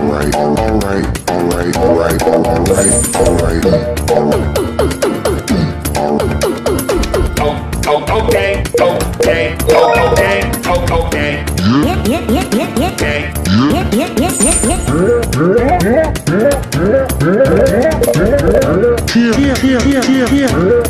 Alright, alright, alright, alright, alright, alright, alright. Okay, okay, okay, okay. Yep, yep, yep, yep, yep. Okay. Yep, yep, yep, yep, yep. Here, here, here, here, here.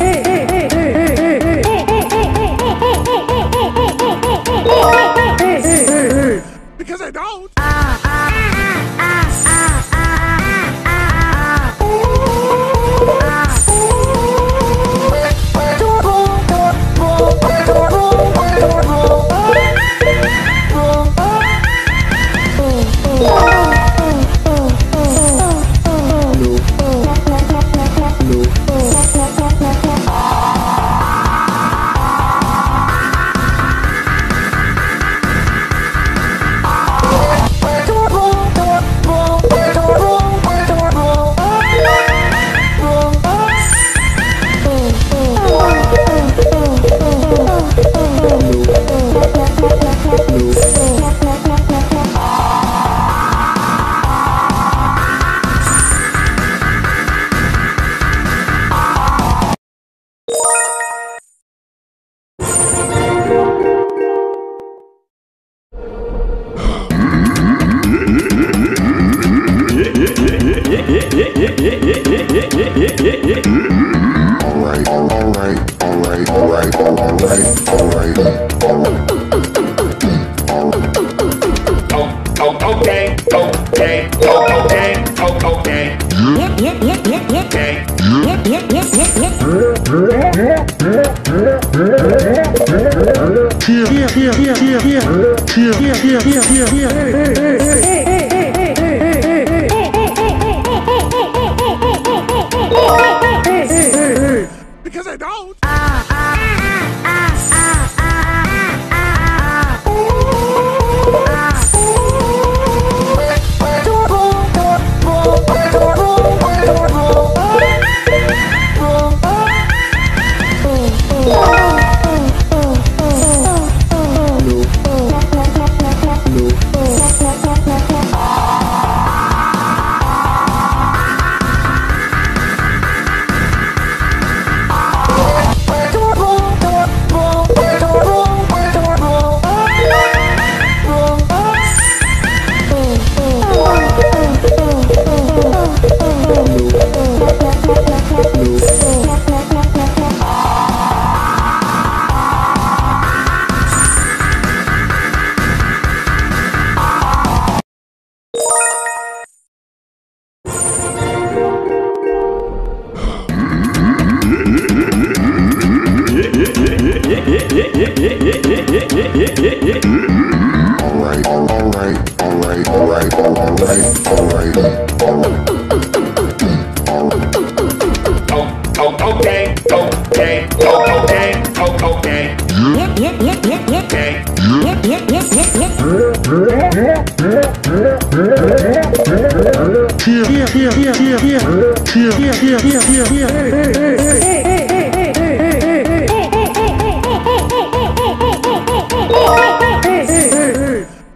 because I don't. Ah, Alright, alright, alright, alright, alright, alright, alright. Okay, okay, okay, okay. Yep, yep, yep, yep, yep. Yep, yep, yep, yep, yep. Here, here, here, here, here, here, here, here, here, here, here.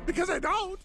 Because I don't.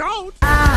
don't.